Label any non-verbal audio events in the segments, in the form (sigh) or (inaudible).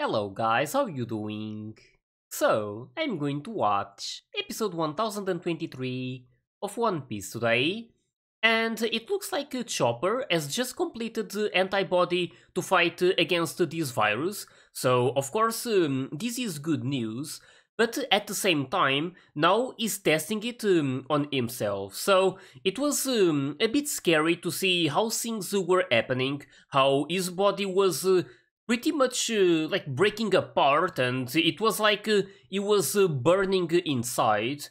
Hello guys, how you doing? So, I'm going to watch episode 1023 of One Piece today, and it looks like Chopper has just completed the antibody to fight against this virus, so of course um, this is good news, but at the same time, now he's testing it um, on himself. So it was um, a bit scary to see how things were happening, how his body was uh, pretty much uh, like breaking apart and it was like uh, it was uh, burning inside.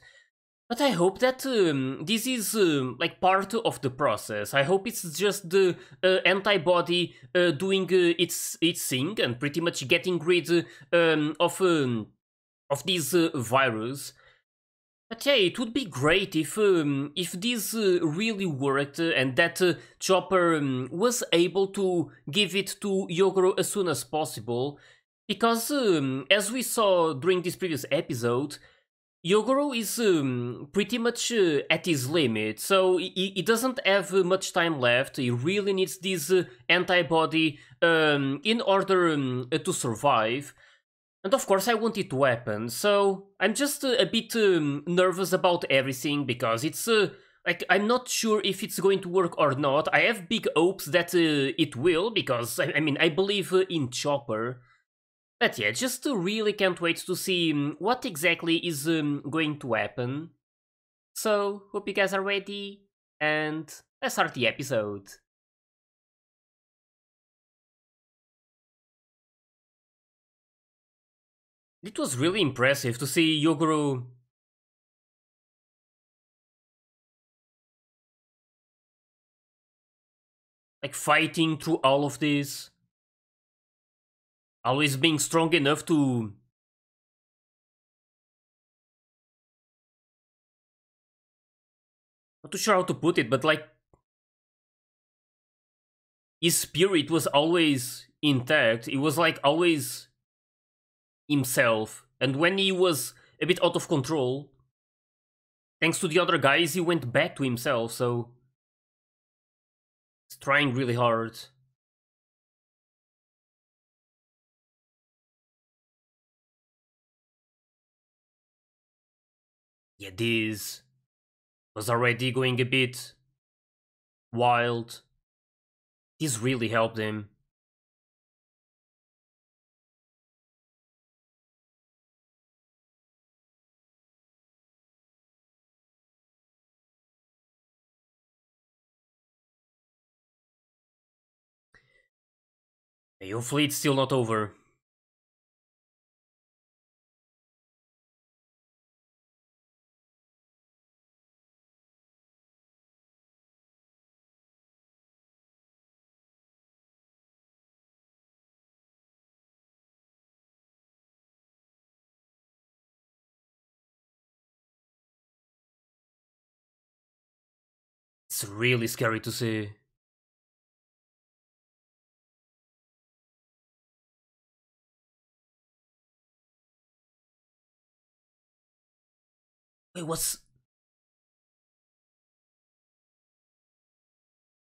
But I hope that um, this is um, like part of the process. I hope it's just the uh, antibody uh, doing uh, its its thing and pretty much getting rid um, of um, of this virus. But yeah, it would be great if um, if this uh, really worked uh, and that uh, Chopper um, was able to give it to Yogoro as soon as possible. Because um, as we saw during this previous episode, Yogoro is um, pretty much uh, at his limit, so he, he, doesn't have much time left. He really needs this uh, antibody um, in order um, to survive. And of course I want it to happen, so I'm just uh, a bit um, nervous about everything because it's uh, like I'm not sure if it's going to work or not. I have big hopes that uh, it will because I, I mean I believe uh, in Chopper. But yeah, just uh, really can't wait to see um, what exactly is um, going to happen. So, hope you guys are ready, and let's start the episode. It was really impressive to see Yogoro like fighting through all of this. Always being strong enough to not too sure how to put it, but like his spirit was always intact. It was like always himself, and when he was a bit out of control, thanks to the other guys, he went back to himself, so... He's trying really hard. Yeah, this was already going a bit wild. This really helped him. Your fleet's still not over. It's really scary to see. Wait, what's...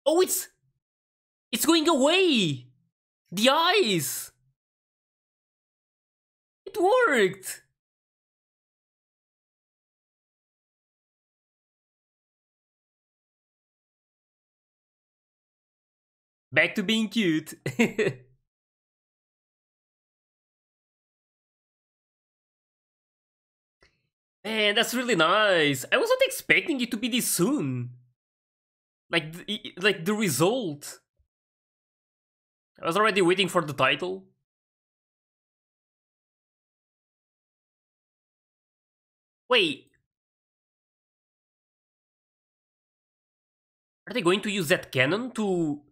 Oh, it's... It's going away! The eyes! It worked! Back to being cute. (laughs) Man, that's really nice. I wasn't expecting it to be this soon. Like, like the result. I was already waiting for the title. Wait. Are they going to use that cannon to...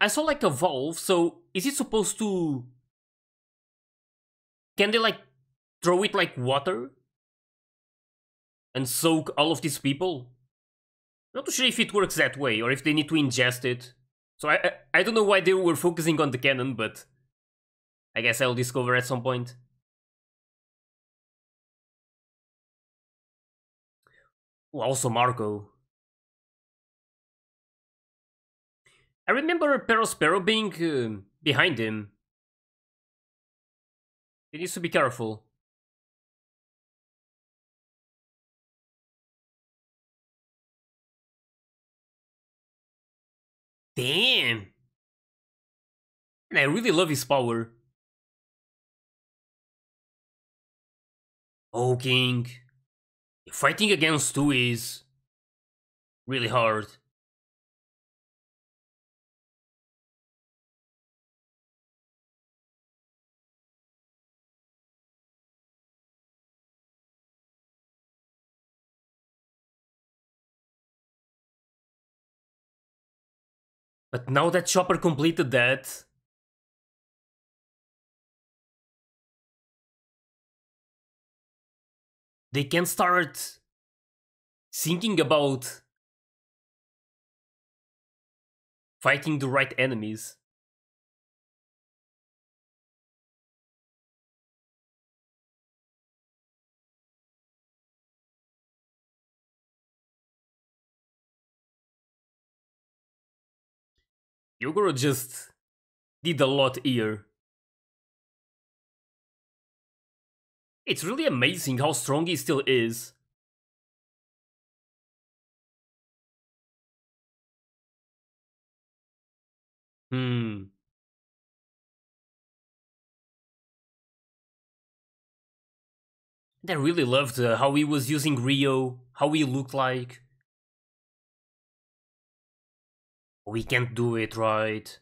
I saw like a valve, so is it supposed to... Can they like throw it like water? And soak all of these people? Not too sure if it works that way, or if they need to ingest it. So I, I, I don't know why they were focusing on the cannon, but I guess I'll discover at some point. Oh, also Marco. I remember Perospero being uh, behind him. He needs to be careful. Damn! And I really love his power. Oh, King. Fighting against two is really hard. But now that Chopper completed that... They can start thinking about fighting the right enemies. Yogoro just did a lot here. It's really amazing how strong he still is. Hmm. I really loved uh, how he was using Ryuo, how he looked like. We can't do it right.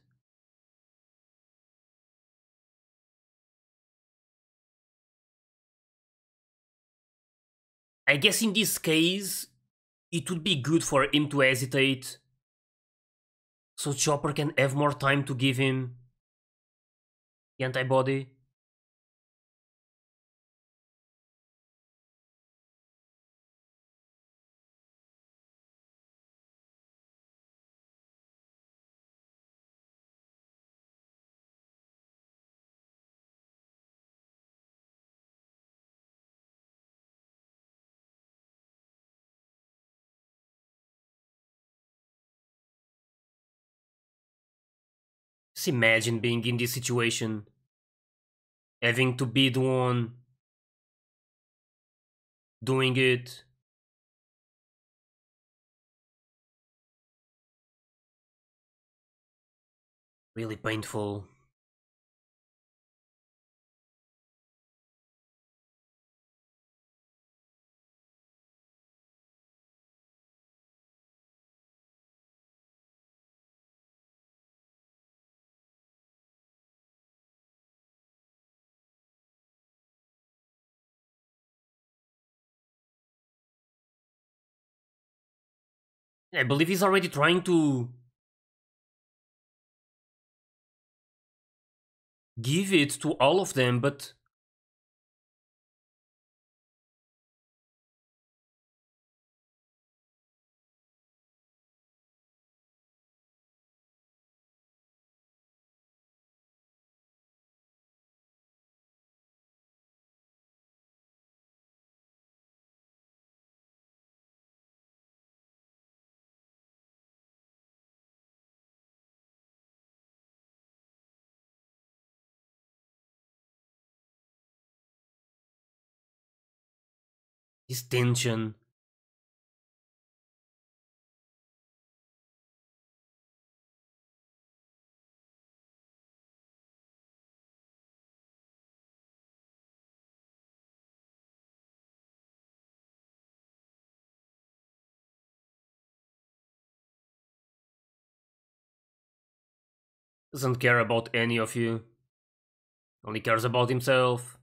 I guess in this case, it would be good for him to hesitate. So Chopper can have more time to give him the antibody. Imagine being in this situation. Having to be the one doing it. Really painful. I believe he's already trying to give it to all of them, but his tension. Doesn't care about any of you. Only cares about himself.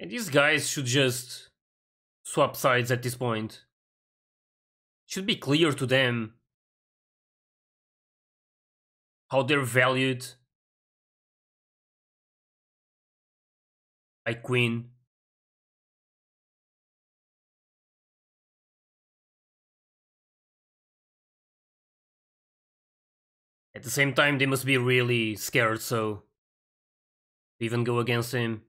And these guys should just swap sides at this point. Should be clear to them how they're valued by Queen. At the same time, they must be really scared, so even go against him.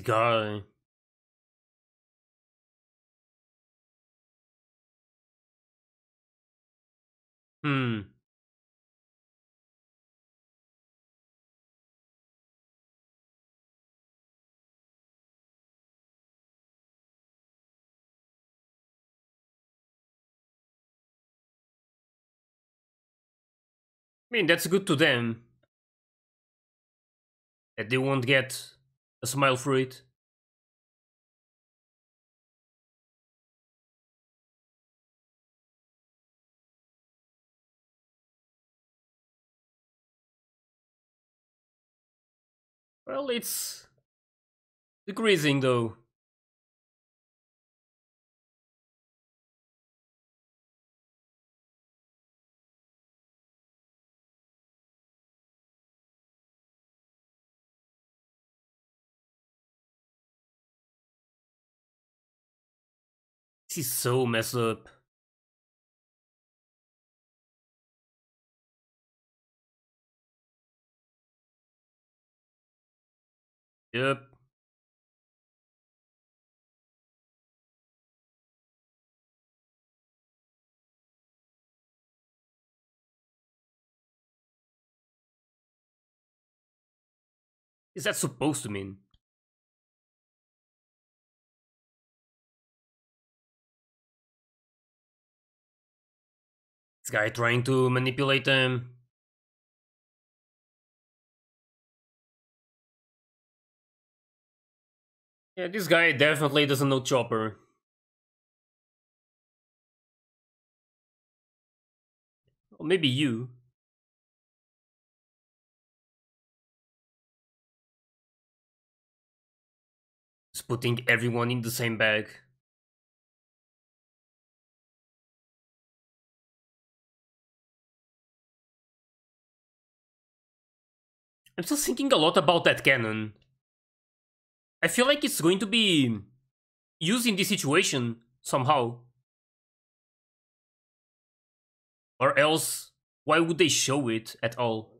Guy. Hmm. I mean, that's good to them. That they won't get smile for it. Well, it's decreasing though. Is so messed up. Yep. Is that supposed to mean? Guy trying to manipulate them. Yeah, this guy definitely doesn't know Chopper. Or maybe you. Just putting everyone in the same bag. I'm still thinking a lot about that cannon. I feel like it's going to be used in this situation somehow. Or else, why would they show it at all?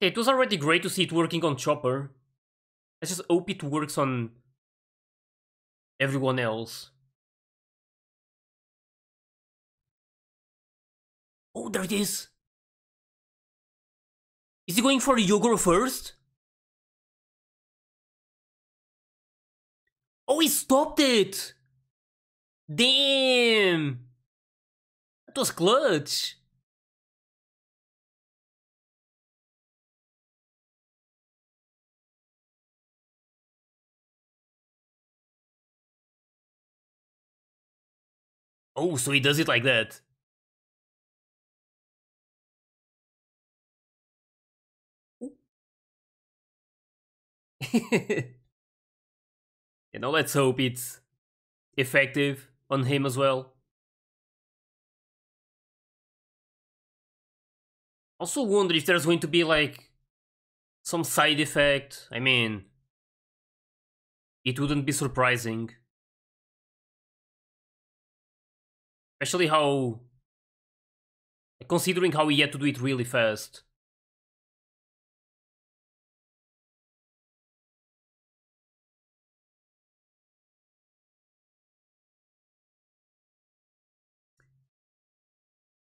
It was already great to see it working on Chopper. I just hope it works on everyone else. Oh, there it is. Is he going for Yogoro first? Oh, he stopped it! Damn! That was clutch! Oh, so he does it like that. (laughs) you know, let's hope it's effective on him as well. Also wonder if there's going to be like some side effect. I mean, it wouldn't be surprising. Especially how... Considering how he had to do it really fast.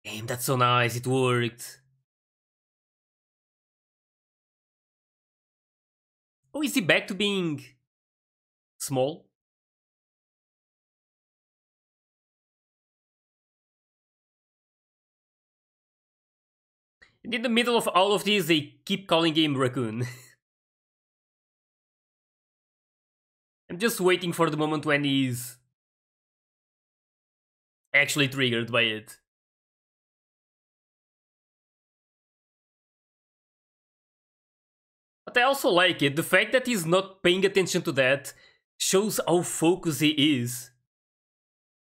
Damn, that's so nice, it worked. Oh, is he back to being small? And in the middle of all of this, they keep calling him Raccoon. (laughs) I'm just waiting for the moment when he's actually triggered by it. But I also like it. The fact that he's not paying attention to that shows how focused he is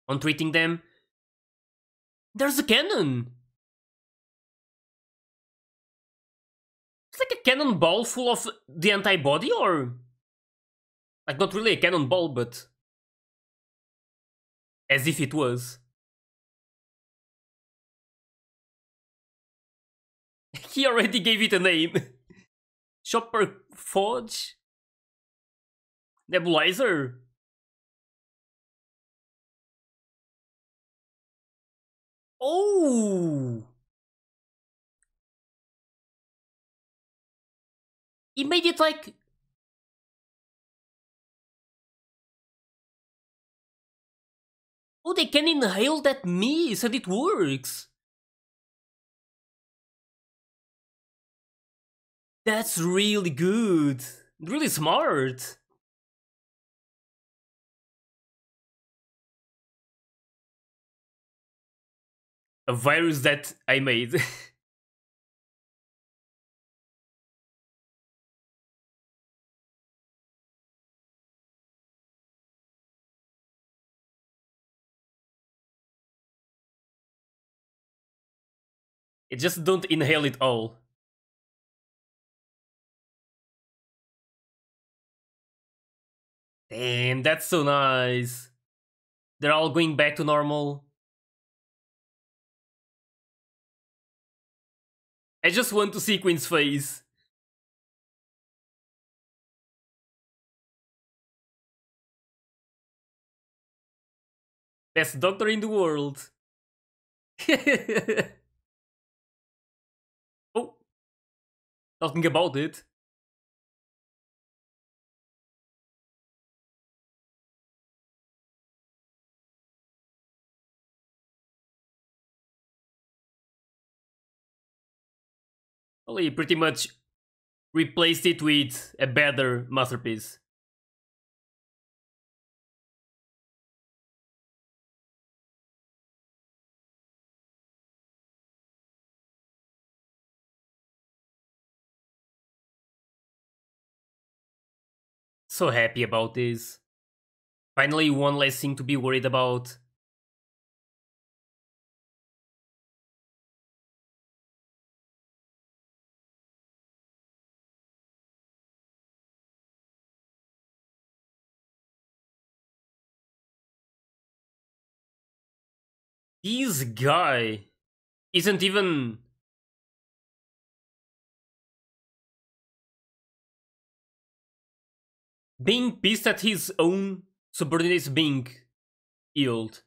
on treating them. There's a cannon! It's like a cannonball full of the antibody or... Like not really a cannonball, but... As if it was. (laughs) he already gave it a name. (laughs) Chopper Forge? Nebulizer? Oh! He made it like... Oh, they can inhale that mist and it works! That's really good. Really smart. A virus that I made. (laughs) it just don't inhale it all. Damn, that's so nice. They're all going back to normal. I just want to see Queen's face. Best doctor in the world. (laughs) oh. Talking about it. Well, he pretty much replaced it with a better masterpiece. So happy about this. Finally, one less thing to be worried about. This guy isn't even... Being pissed at his own subordinates being healed.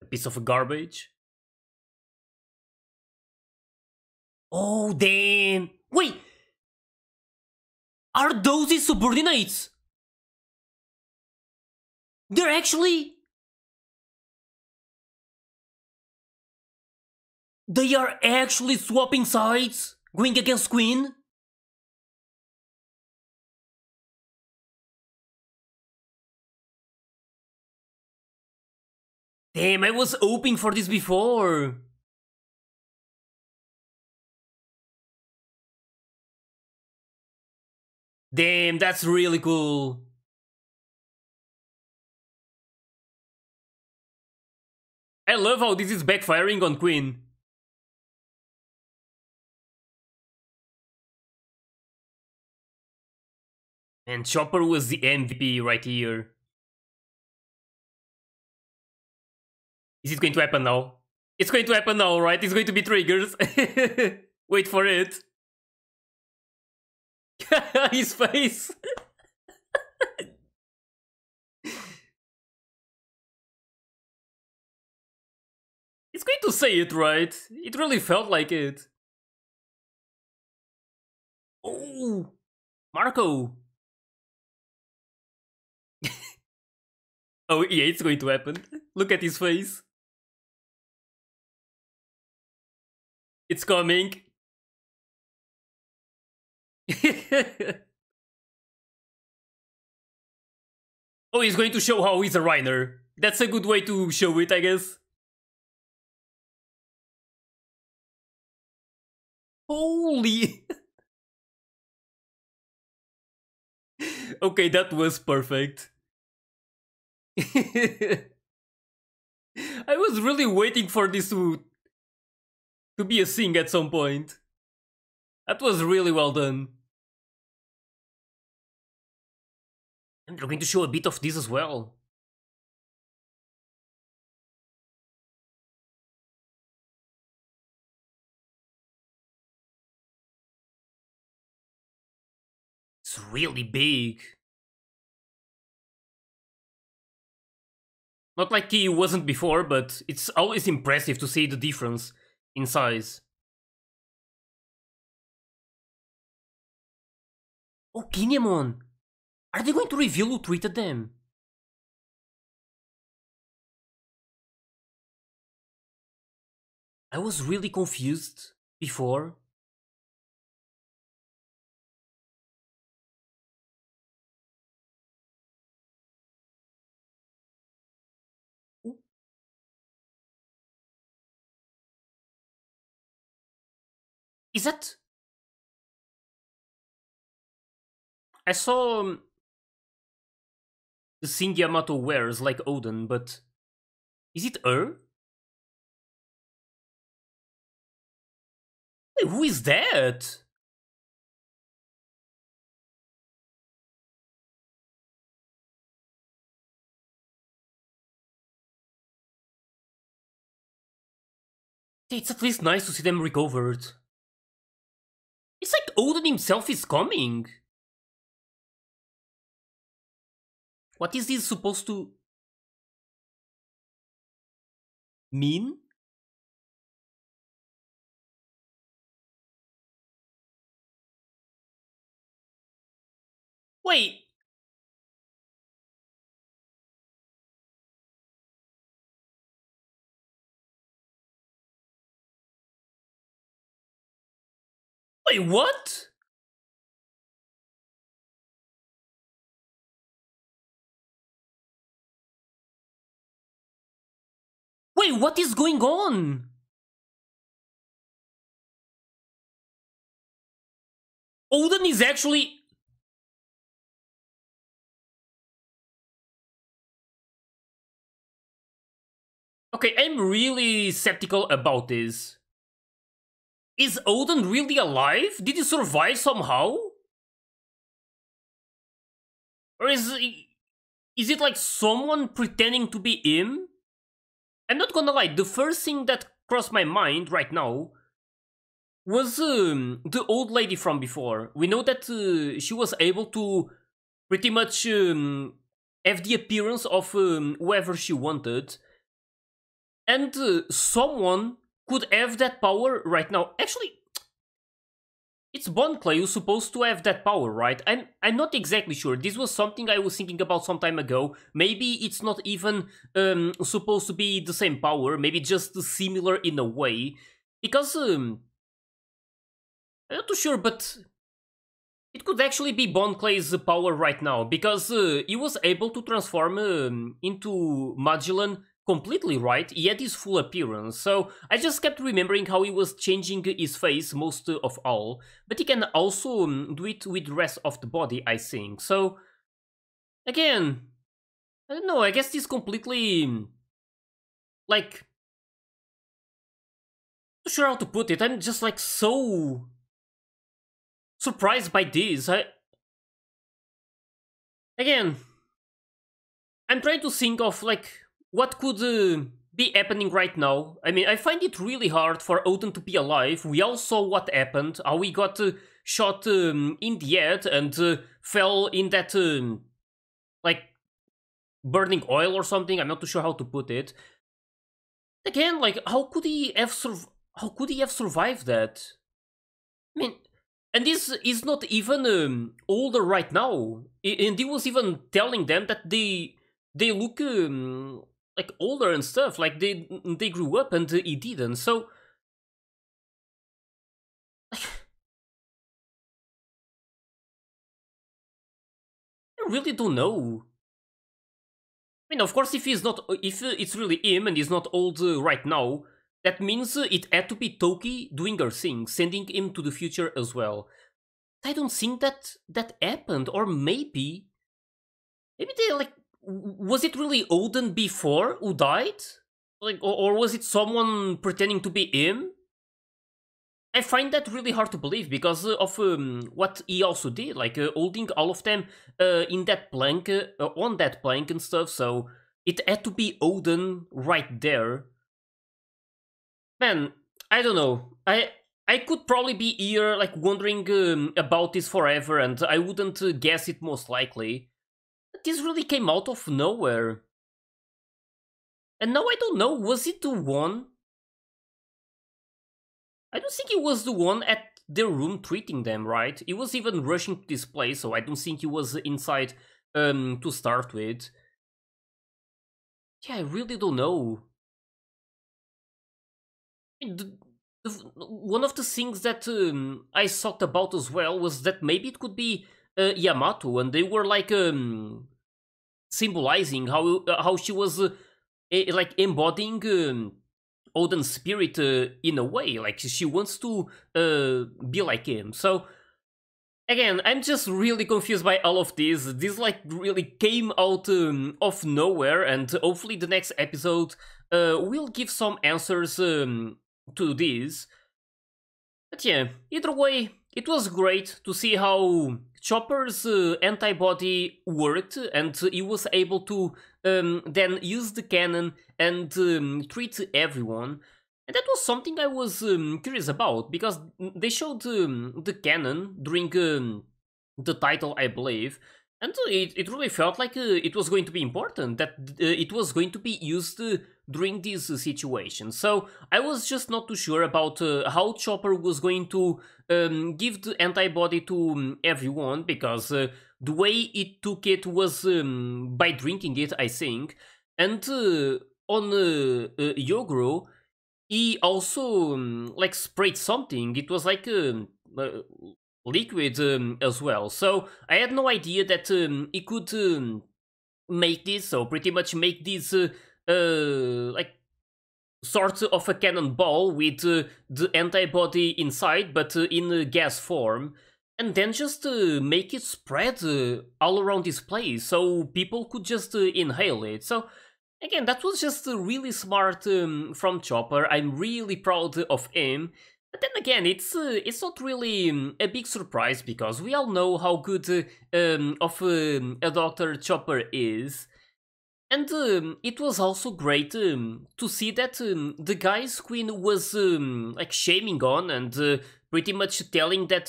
A piece of garbage. Oh, damn! Wait! Are those his subordinates? They're actually... They are actually swapping sides? Going against Queen? Damn, I was hoping for this before. Damn, that's really cool. I love how this is backfiring on Queen. And Chopper was the MVP right here. Is it going to happen now? It's going to happen now, right? It's going to be triggers. (laughs) Wait for it. (laughs) His face. (laughs) It's going to say it right. It really felt like it. Oh, Marco. (laughs) oh yeah, it's going to happen. Look at his face. It's coming. (laughs) oh, he's going to show how he's a Reiner. That's a good way to show it, I guess. Holy... (laughs) okay, that was perfect. (laughs) I was really waiting for this to, to be a thing at some point. That was really well done. They're going to show a bit of this as well. It's really big. Not like he wasn't before, but it's always impressive to see the difference in size. Oh, Kin'emon! Are they going to reveal who tweeted them? I was really confused before. Is that... I saw um, the thing Yamato wears like Oden, but is it her? Who is that? It's at least nice to see them recovered. It's like Oden himself is coming. What is this supposed to mean? Wait. Wait, what? What is going on? Oden is actually... Okay, I'm really skeptical about this. Is Oden really alive? Did he survive somehow? Or is... Is it like someone pretending to be him? I'm not gonna lie, the first thing that crossed my mind right now was um, the old lady from before. We know that uh, she was able to pretty much um, have the appearance of um, whoever she wanted. And uh, someone could have that power right now. Actually, it's Bon Clay who's supposed to have that power, right? I'm, I'm not exactly sure. This was something I was thinking about some time ago. Maybe it's not even um, supposed to be the same power, maybe just similar in a way. Because, um, I'm not too sure, but it could actually be Bon Clay's power right now, because uh, he was able to transform um, into Magellan completely right, he had his full appearance, so I just kept remembering how he was changing his face most of all, but he can also um, do it with the rest of the body, I think, so... Again, I don't know, I guess this completely... Like... Not sure how to put it, I'm just like so... Surprised by this, I... Again... I'm trying to think of like what could uh, be happening right now? I mean, I find it really hard for Oden to be alive. We all saw what happened, how he got uh, shot um, in the head and uh, fell in that, um, like, burning oil or something. I'm not too sure how to put it. Again, like, how could he have how could he have survived that? I mean, and this is not even um, older right now. And he was even telling them that they they look um, like older and stuff. Like they they grew up and he didn't. So like, (laughs) I really don't know. I mean, of course, if he's not, if it's really him and he's not old uh, right now, that means it had to be Toki doing her thing, sending him to the future as well. I don't think that that happened, or maybe, maybe they like, was it really Oden before who died? Like, or, or was it someone pretending to be him? I find that really hard to believe because uh, of um, what he also did, like uh, holding all of them uh, in that plank, uh, on that plank and stuff. So it had to be Oden right there. Man, I don't know. I I could probably be here, like wondering um, about this forever, and I wouldn't uh, guess it most likely. This really came out of nowhere. And now I don't know. Was it the one I don't think he was the one at their room treating them, right? He was even rushing to this place, so I don't think he was inside um, to start with. Yeah, I really don't know. The, the, one of the things that um, I thought about as well was that maybe it could be uh, Yamato, and they were like um, symbolizing how uh, how she was uh, like embodying um, Oden's spirit uh, in a way. Like she wants to uh, be like him. So again, I'm just really confused by all of this. This like really came out um, of nowhere, and hopefully the next episode uh, will give some answers um, to this. But yeah, either way, it was great to see how Chopper's uh, antibody worked and he was able to um, then use the cannon and um, treat everyone. And that was something I was um, curious about because they showed um, the cannon during um, the title, I believe, and it, it really felt like uh, it was going to be important, that uh, it was going to be used uh, during this situation. So I was just not too sure about uh, how Chopper was going to um, give the antibody to um, everyone, because uh, the way it took it was um, by drinking it, I think. And uh, on Yogoro, he also um, like sprayed something. It was like um, liquid um, as well. So I had no idea that um, it could um, make this, so pretty much make this uh, uh, like sort of a cannonball with uh, the antibody inside, but uh, in a gas form. And then just uh, make it spread uh, all around this place, so people could just inhale it. So again, that was just really smart um, from Chopper. I'm really proud of him. But then again, it's uh, it's not really um, a big surprise because we all know how good uh, um, of um, a Doctor Chopper is. And um, it was also great um, to see that um, the guys Queen was like shaming on and uh, pretty much telling that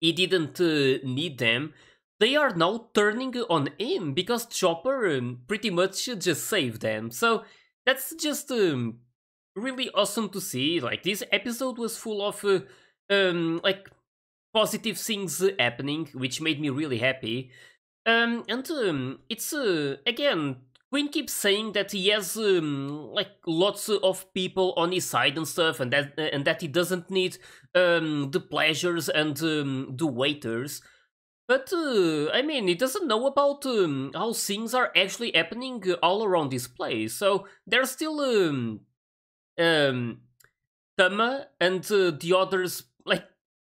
he didn't uh, need them. They are now turning on him because Chopper pretty much just saved them. So that's just really awesome to see. Like this episode was full of uh, um like positive things happening, which made me really happy. Um, and um, it's uh, again Queen keeps saying that he has um, like lots of people on his side and stuff, and that uh, and that he doesn't need um, the pleasures and um, the waiters. But uh, I mean, he doesn't know about um, how things are actually happening all around this place. So there's still um, um, Tama and uh, the others like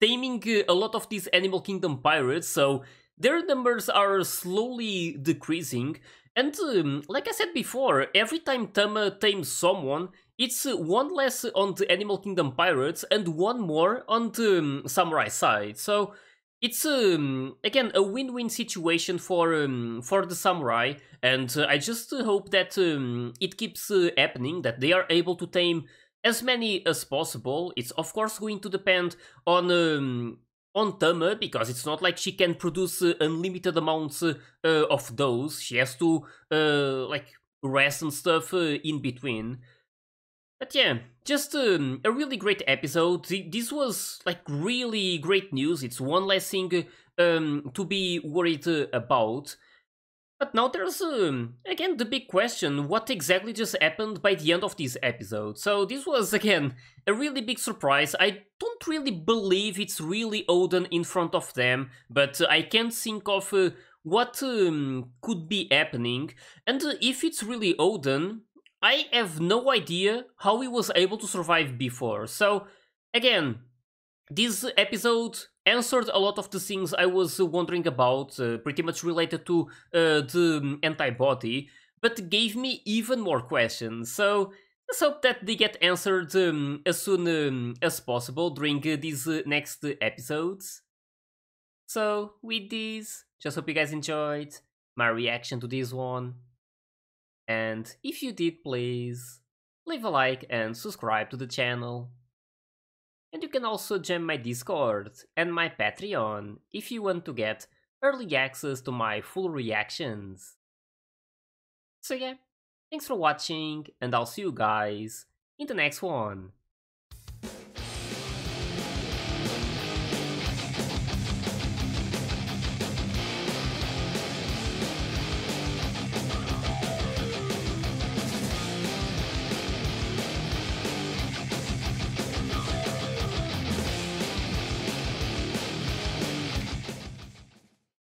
taming uh, a lot of these Animal Kingdom pirates, so their numbers are slowly decreasing. And um, like I said before, every time Tama tames someone, it's uh, one less on the Animal Kingdom pirates and one more on the um, samurai side. So it's um, again a win-win situation for um, for the samurai, and uh, I just uh, hope that um, it keeps uh, happening. That they are able to tame as many as possible. It's of course going to depend on um, on Tama because it's not like she can produce uh, unlimited amounts uh, of those. She has to uh, like rest and stuff in between. But yeah, just um, a really great episode. This was like really great news. It's one less thing um, to be worried uh, about. But now there's um, again the big question what exactly just happened by the end of this episode? So, this was again a really big surprise. I don't really believe it's really Oden in front of them, but I can't think of uh, what um, could be happening. And uh, if it's really Oden, I have no idea how he was able to survive before. So, again, this episode answered a lot of the things I was wondering about, uh, pretty much related to uh, the um, antibody, but gave me even more questions. So, let's hope that they get answered um, as soon um, as possible during uh, these uh, next episodes. So, with this, just hope you guys enjoyed my reaction to this one. And if you did, please leave a like and subscribe to the channel. And you can also join my Discord and my Patreon if you want to get early access to my full reactions. So yeah, thanks for watching and I'll see you guys in the next one.